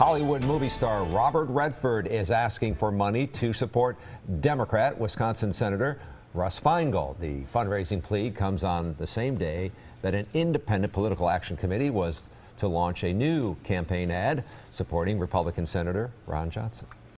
Hollywood movie star Robert Redford is asking for money to support Democrat Wisconsin Senator Russ Feingold. The fundraising plea comes on the same day that an independent political action committee was to launch a new campaign ad supporting Republican Senator Ron Johnson.